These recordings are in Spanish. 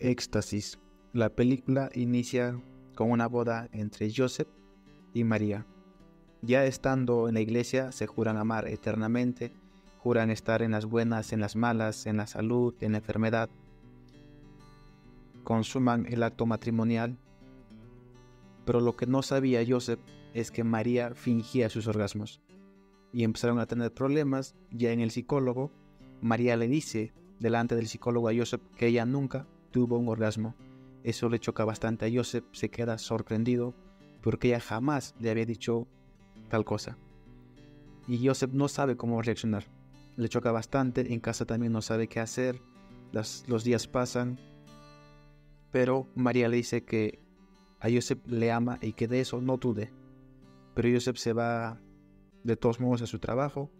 Éxtasis. La película inicia con una boda entre Joseph y María. Ya estando en la iglesia se juran amar eternamente, juran estar en las buenas, en las malas, en la salud, en la enfermedad. Consuman el acto matrimonial. Pero lo que no sabía Joseph es que María fingía sus orgasmos. Y empezaron a tener problemas. Ya en el psicólogo, María le dice delante del psicólogo a Joseph que ella nunca tuvo un orgasmo. Eso le choca bastante a Joseph, se queda sorprendido porque ella jamás le había dicho tal cosa. Y Joseph no sabe cómo reaccionar. Le choca bastante, en casa también no sabe qué hacer, los días pasan, pero María le dice que a Joseph le ama y que de eso no dude. Pero Joseph se va de todos modos a su trabajo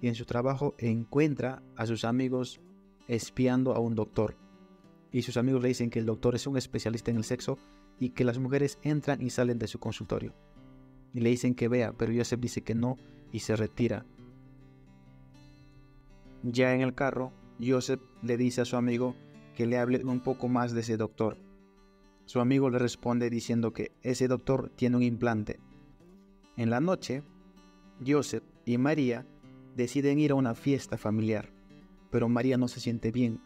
y en su trabajo encuentra a sus amigos espiando a un doctor y sus amigos le dicen que el doctor es un especialista en el sexo y que las mujeres entran y salen de su consultorio. Y le dicen que vea, pero Joseph dice que no y se retira. Ya en el carro, Joseph le dice a su amigo que le hable un poco más de ese doctor. Su amigo le responde diciendo que ese doctor tiene un implante. En la noche, Joseph y María deciden ir a una fiesta familiar, pero María no se siente bien,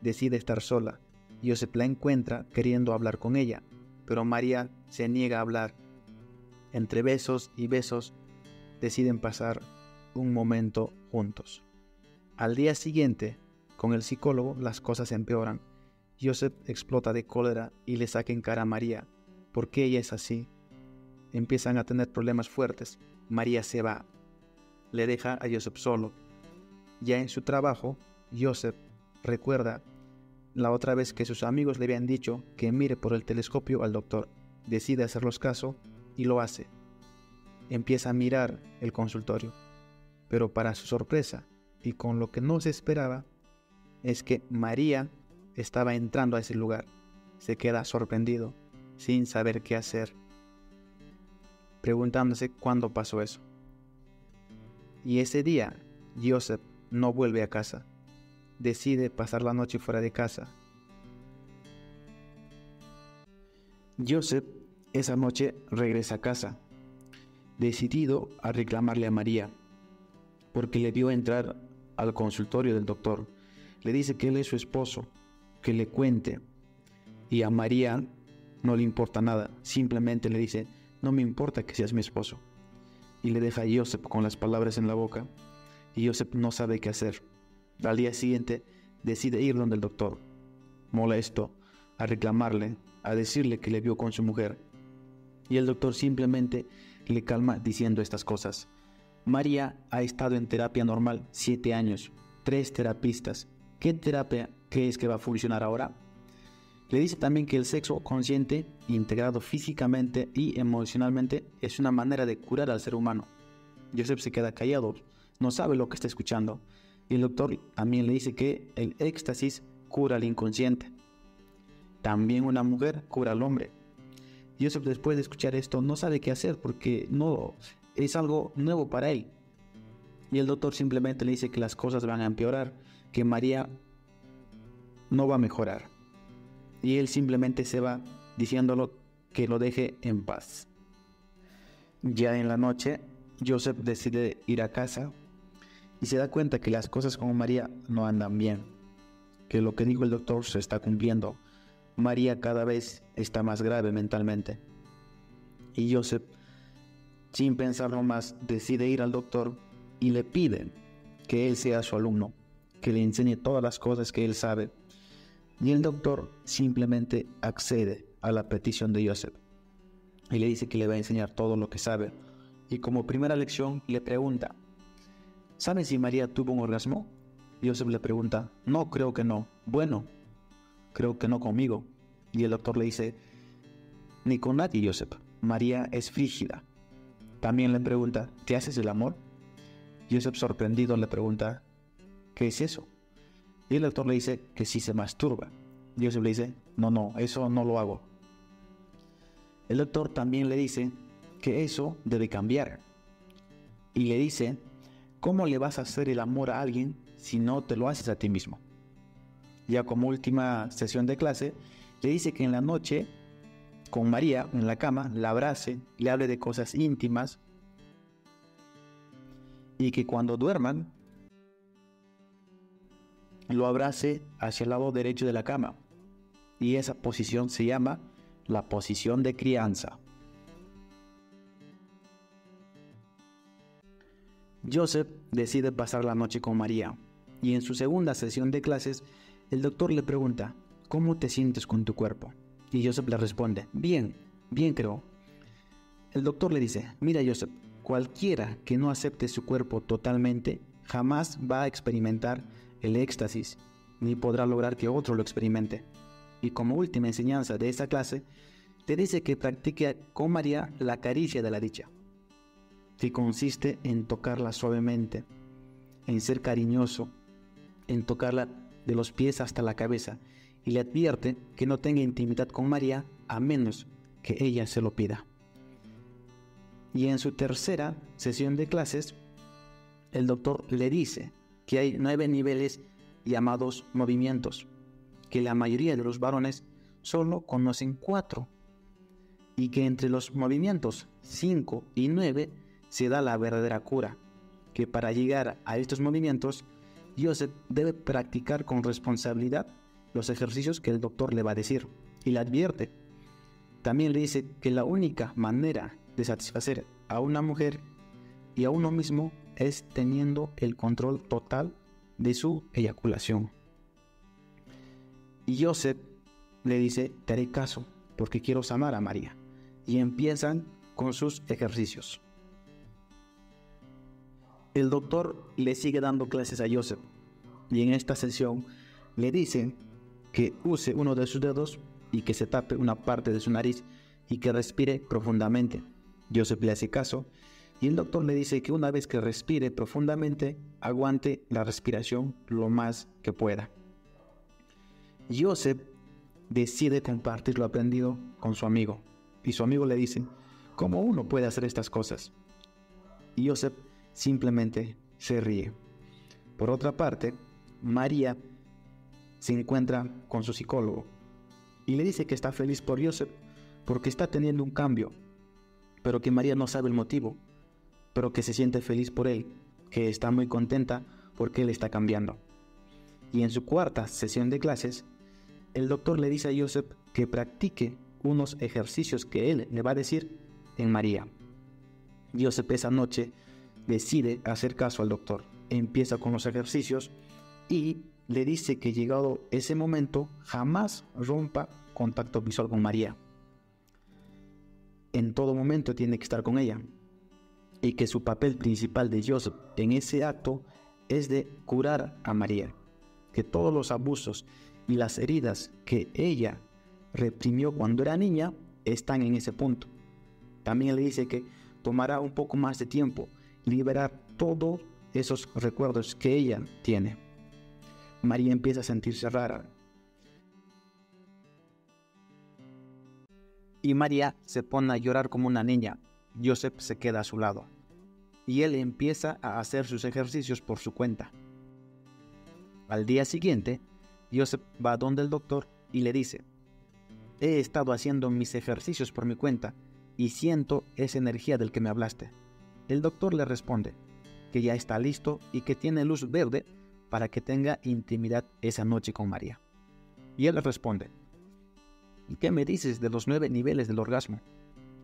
decide estar sola Joseph la encuentra queriendo hablar con ella, pero María se niega a hablar. Entre besos y besos deciden pasar un momento juntos. Al día siguiente, con el psicólogo, las cosas empeoran. Joseph explota de cólera y le saca en cara a María. ¿Por qué ella es así? Empiezan a tener problemas fuertes. María se va. Le deja a Joseph solo. Ya en su trabajo, Joseph recuerda la otra vez que sus amigos le habían dicho que mire por el telescopio al doctor. Decide hacerlos caso y lo hace. Empieza a mirar el consultorio. Pero para su sorpresa, y con lo que no se esperaba, es que María estaba entrando a ese lugar. Se queda sorprendido, sin saber qué hacer, preguntándose cuándo pasó eso. Y ese día, Joseph no vuelve a casa decide pasar la noche fuera de casa. Joseph esa noche regresa a casa, decidido a reclamarle a María, porque le vio entrar al consultorio del doctor. Le dice que él es su esposo, que le cuente. Y a María no le importa nada, simplemente le dice, no me importa que seas mi esposo. Y le deja a Joseph con las palabras en la boca, y Joseph no sabe qué hacer. Al día siguiente decide ir donde el doctor, molesto, a reclamarle, a decirle que le vio con su mujer. Y el doctor simplemente le calma diciendo estas cosas. María ha estado en terapia normal siete años, tres terapistas. ¿Qué terapia crees que va a funcionar ahora? Le dice también que el sexo consciente, integrado físicamente y emocionalmente, es una manera de curar al ser humano. Joseph se queda callado, no sabe lo que está escuchando. Y el doctor también le dice que el éxtasis cura al inconsciente. También una mujer cura al hombre. Joseph después de escuchar esto no sabe qué hacer porque no es algo nuevo para él. Y el doctor simplemente le dice que las cosas van a empeorar, que María no va a mejorar. Y él simplemente se va diciéndolo que lo deje en paz. Ya en la noche, Joseph decide ir a casa y se da cuenta que las cosas con María no andan bien, que lo que dijo el doctor se está cumpliendo. María cada vez está más grave mentalmente. Y Joseph, sin pensarlo más, decide ir al doctor y le pide que él sea su alumno, que le enseñe todas las cosas que él sabe. Y el doctor simplemente accede a la petición de Joseph y le dice que le va a enseñar todo lo que sabe. Y como primera lección le pregunta, ¿Saben si María tuvo un orgasmo? Joseph le pregunta, no, creo que no. Bueno, creo que no conmigo. Y el doctor le dice, ni con nadie, Joseph. María es frígida. También le pregunta, ¿te haces el amor? Joseph sorprendido le pregunta, ¿qué es eso? Y el doctor le dice que si se masturba. Joseph le dice, no, no, eso no lo hago. El doctor también le dice que eso debe cambiar. Y le dice ¿Cómo le vas a hacer el amor a alguien si no te lo haces a ti mismo? ya como última sesión de clase, le dice que en la noche, con María en la cama, la abrace, le hable de cosas íntimas y que cuando duerman, lo abrace hacia el lado derecho de la cama. Y esa posición se llama la posición de crianza. Joseph decide pasar la noche con María y en su segunda sesión de clases el doctor le pregunta, ¿cómo te sientes con tu cuerpo? Y Joseph le responde, bien, bien creo. El doctor le dice, mira Joseph, cualquiera que no acepte su cuerpo totalmente jamás va a experimentar el éxtasis, ni podrá lograr que otro lo experimente. Y como última enseñanza de esa clase, te dice que practique con María la caricia de la dicha que consiste en tocarla suavemente, en ser cariñoso, en tocarla de los pies hasta la cabeza, y le advierte que no tenga intimidad con María a menos que ella se lo pida. Y en su tercera sesión de clases, el doctor le dice que hay nueve niveles llamados movimientos, que la mayoría de los varones solo conocen cuatro, y que entre los movimientos 5 y 9 se da la verdadera cura, que para llegar a estos movimientos, Joseph debe practicar con responsabilidad los ejercicios que el doctor le va a decir y le advierte. También le dice que la única manera de satisfacer a una mujer y a uno mismo es teniendo el control total de su eyaculación. Y Joseph le dice, te haré caso porque quiero sanar a María. Y empiezan con sus ejercicios. El doctor le sigue dando clases a Joseph y en esta sesión le dice que use uno de sus dedos y que se tape una parte de su nariz y que respire profundamente. Joseph le hace caso y el doctor le dice que una vez que respire profundamente, aguante la respiración lo más que pueda. Joseph decide compartir lo aprendido con su amigo y su amigo le dice, ¿cómo uno puede hacer estas cosas? Y Joseph simplemente se ríe. Por otra parte, María se encuentra con su psicólogo y le dice que está feliz por Joseph porque está teniendo un cambio, pero que María no sabe el motivo, pero que se siente feliz por él, que está muy contenta porque él está cambiando. Y en su cuarta sesión de clases, el doctor le dice a Joseph que practique unos ejercicios que él le va a decir en María. Joseph esa noche decide hacer caso al doctor. Empieza con los ejercicios y le dice que llegado ese momento jamás rompa contacto visual con María. En todo momento tiene que estar con ella. Y que su papel principal de Joseph en ese acto es de curar a María. Que todos los abusos y las heridas que ella reprimió cuando era niña están en ese punto. También le dice que tomará un poco más de tiempo liberar todos esos recuerdos que ella tiene. María empieza a sentirse rara. Y María se pone a llorar como una niña. Joseph se queda a su lado. Y él empieza a hacer sus ejercicios por su cuenta. Al día siguiente, Joseph va donde el doctor y le dice, he estado haciendo mis ejercicios por mi cuenta y siento esa energía del que me hablaste. El doctor le responde que ya está listo y que tiene luz verde para que tenga intimidad esa noche con María. Y él le responde, ¿y qué me dices de los nueve niveles del orgasmo?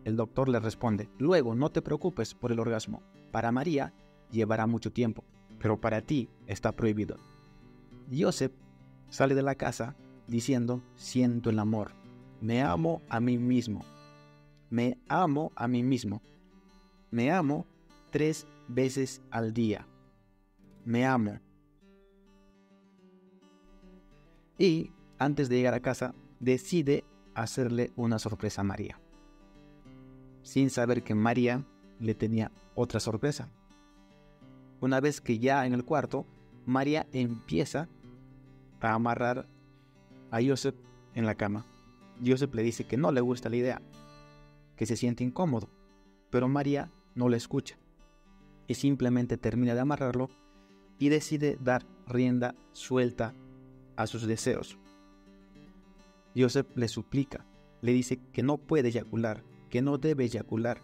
El doctor le responde, luego no te preocupes por el orgasmo. Para María llevará mucho tiempo, pero para ti está prohibido. Joseph sale de la casa diciendo, siento el amor, me amo a mí mismo, me amo a mí mismo me amo tres veces al día. Me amo. Y antes de llegar a casa, decide hacerle una sorpresa a María. Sin saber que María le tenía otra sorpresa. Una vez que ya en el cuarto, María empieza a amarrar a Joseph en la cama. Joseph le dice que no le gusta la idea, que se siente incómodo, pero María no le escucha y simplemente termina de amarrarlo y decide dar rienda suelta a sus deseos. Joseph le suplica, le dice que no puede eyacular, que no debe eyacular.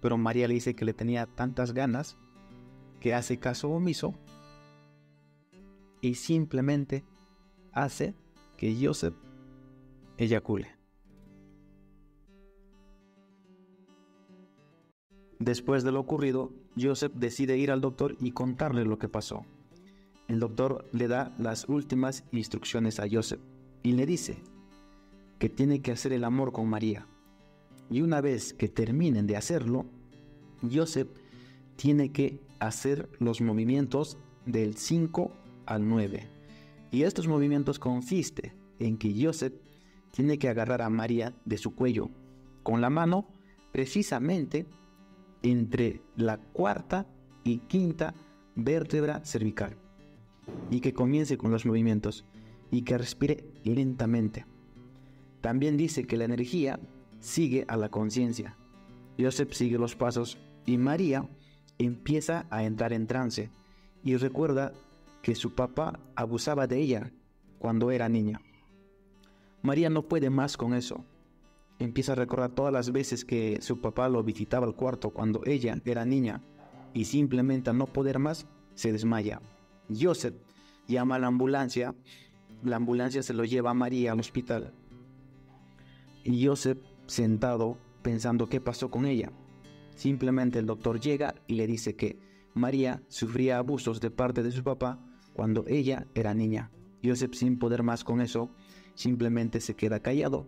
Pero María le dice que le tenía tantas ganas que hace caso omiso y simplemente hace que Joseph eyacule. Después de lo ocurrido, Joseph decide ir al doctor y contarle lo que pasó. El doctor le da las últimas instrucciones a Joseph y le dice que tiene que hacer el amor con María. Y una vez que terminen de hacerlo, Joseph tiene que hacer los movimientos del 5 al 9. Y estos movimientos consiste en que Joseph tiene que agarrar a María de su cuello con la mano precisamente entre la cuarta y quinta vértebra cervical y que comience con los movimientos y que respire lentamente. También dice que la energía sigue a la conciencia. Joseph sigue los pasos y María empieza a entrar en trance y recuerda que su papá abusaba de ella cuando era niña. María no puede más con eso. Empieza a recordar todas las veces que su papá lo visitaba al cuarto cuando ella era niña y simplemente al no poder más se desmaya. Joseph llama a la ambulancia, la ambulancia se lo lleva a María al hospital y Joseph sentado pensando qué pasó con ella. Simplemente el doctor llega y le dice que María sufría abusos de parte de su papá cuando ella era niña. Joseph sin poder más con eso, simplemente se queda callado.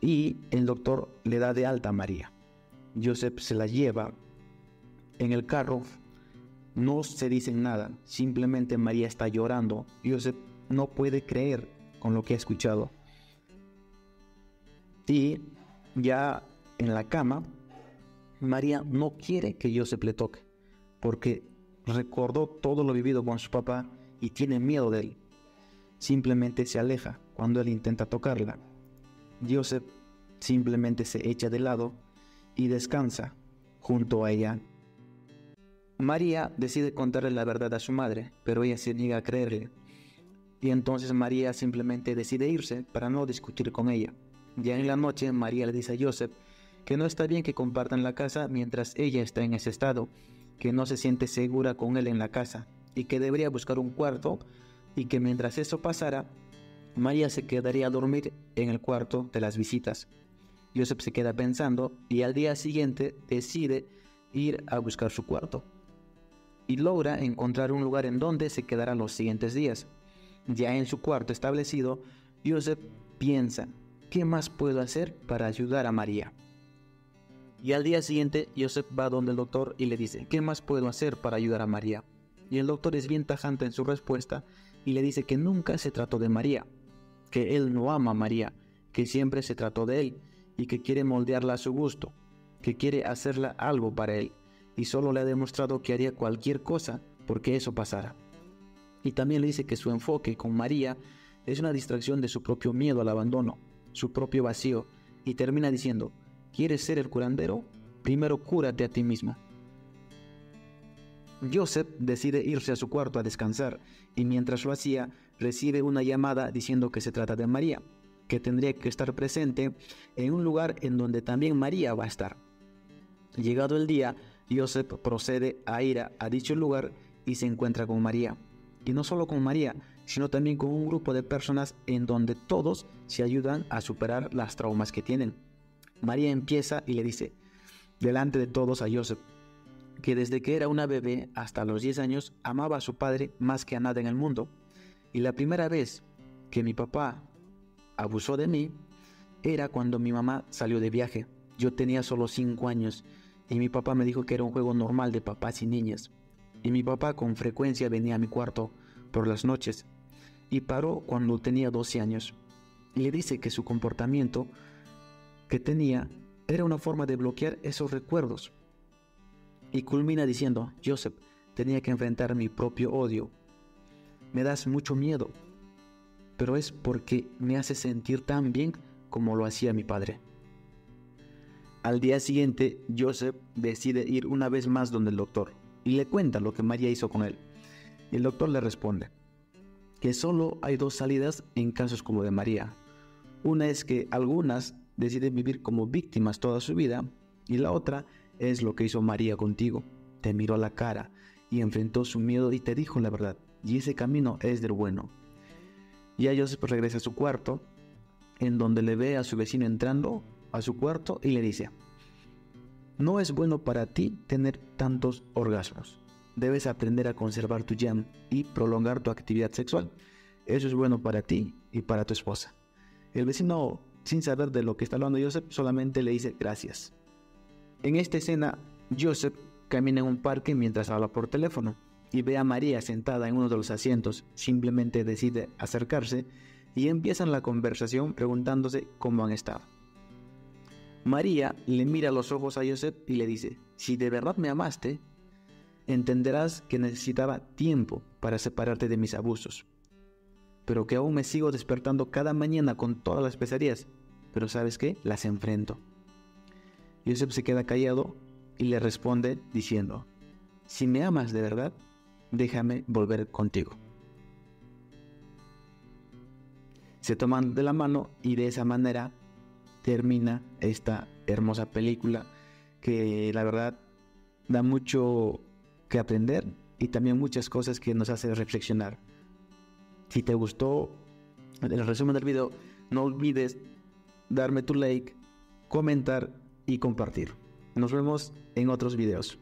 Y el doctor le da de alta a María. Joseph se la lleva en el carro. No se dicen nada, simplemente María está llorando. Joseph no puede creer con lo que ha escuchado. Y ya en la cama, María no quiere que Joseph le toque, porque recordó todo lo vivido con su papá y tiene miedo de él. Simplemente se aleja cuando él intenta tocarla. Joseph simplemente se echa de lado y descansa junto a ella. María decide contarle la verdad a su madre, pero ella se niega a creerle. Y entonces María simplemente decide irse para no discutir con ella. Ya en la noche, María le dice a Joseph que no está bien que compartan la casa mientras ella está en ese estado, que no se siente segura con él en la casa y que debería buscar un cuarto y que mientras eso pasara, María se quedaría a dormir en el cuarto de las visitas. Joseph se queda pensando y al día siguiente decide ir a buscar su cuarto y logra encontrar un lugar en donde se quedará los siguientes días. Ya en su cuarto establecido, Joseph piensa, ¿qué más puedo hacer para ayudar a María? Y al día siguiente, Joseph va donde el doctor y le dice, ¿qué más puedo hacer para ayudar a María? Y el doctor es bien tajante en su respuesta y le dice que nunca se trató de María, que él no ama a María, que siempre se trató de él y que quiere moldearla a su gusto, que quiere hacerla algo para él y solo le ha demostrado que haría cualquier cosa porque eso pasara. Y también le dice que su enfoque con María es una distracción de su propio miedo al abandono, su propio vacío, y termina diciendo, ¿Quieres ser el curandero? Primero cúrate a ti mismo. Joseph decide irse a su cuarto a descansar y mientras lo hacía recibe una llamada diciendo que se trata de María, que tendría que estar presente en un lugar en donde también María va a estar. Llegado el día, Joseph procede a ir a, dicho lugar y se encuentra con María. Y no solo con María, sino también con un grupo de personas en donde todos se ayudan a superar las traumas que tienen. María empieza y le dice, delante de todos a Joseph, que desde que era una bebé hasta los 10 años amaba a su padre más que a nada en el mundo. Y la primera vez que mi papá abusó de mí era cuando mi mamá salió de viaje. Yo tenía solo 5 años y mi papá me dijo que era un juego normal de papás y niñas. Y mi papá con frecuencia venía a mi cuarto por las noches y paró cuando tenía 12 años. Y le dice que su comportamiento que tenía era una forma de bloquear esos recuerdos. Y culmina diciendo, Joseph, tenía que enfrentar mi propio odio. Me das mucho miedo, pero es porque me hace sentir tan bien como lo hacía mi padre. Al día siguiente, Joseph decide ir una vez más donde el doctor y le cuenta lo que María hizo con él. El doctor le responde que solo hay dos salidas en casos como de María. Una es que algunas deciden vivir como víctimas toda su vida y la otra es lo que hizo María contigo. Te miró a la cara y enfrentó su miedo y te dijo la verdad. Y ese camino es del bueno. Y a Joseph regresa a su cuarto, en donde le ve a su vecino entrando a su cuarto y le dice, no es bueno para ti tener tantos orgasmos. Debes aprender a conservar tu jam y prolongar tu actividad sexual. Eso es bueno para ti y para tu esposa. El vecino, sin saber de lo que está hablando Joseph, solamente le dice gracias. En esta escena, Joseph camina en un parque mientras habla por teléfono y ve a María sentada en uno de los asientos. Simplemente decide acercarse y empiezan la conversación preguntándose cómo han estado. María le mira los ojos a Joseph y le dice, si de verdad me amaste, entenderás que necesitaba tiempo para separarte de mis abusos, pero que aún me sigo despertando cada mañana con todas las pesadillas, pero sabes qué, las enfrento. Joseph se queda callado y le responde diciendo, si me amas de verdad, déjame volver contigo. Se toman de la mano y de esa manera termina esta hermosa película que la verdad da mucho que aprender y también muchas cosas que nos hace reflexionar. Si te gustó el resumen del video, no olvides darme tu like, comentar y compartir. Nos vemos en otros videos.